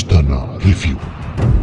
Ashtana Review.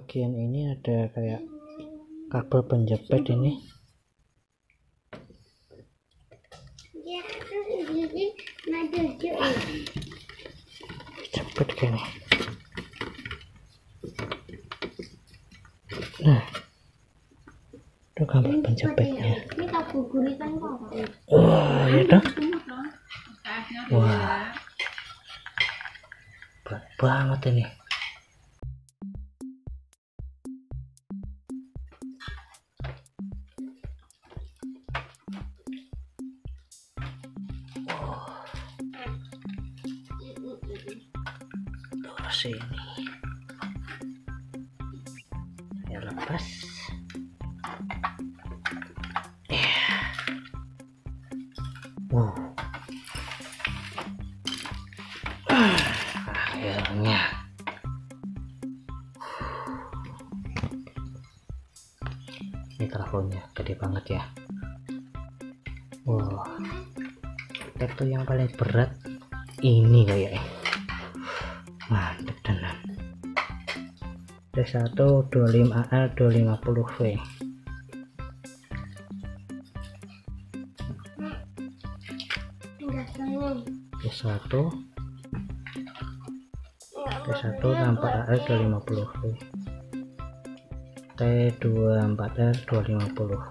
Bagian ini ada kayak kabel penjepit ini. Ya, cepet gini nah itu kabel penjepitnya. kok. wah ya toh. Wah. Berat banget ini ini ya lepas. Ya. Wow Ah, akhirnya. Ini teleponnya gede banget ya. Wow itu yang paling berat ini kayaknya mantep tenan D1 25AL 250V Enggak seneng. D1 T1 64AL 250V T24L 250V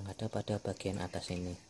menghadap pada bagian atas ini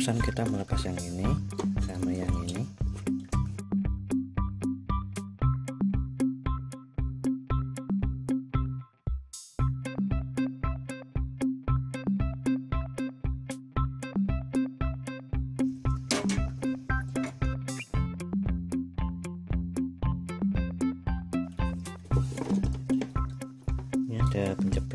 urusan kita melepas yang ini sama yang ini. Ini ada penjepit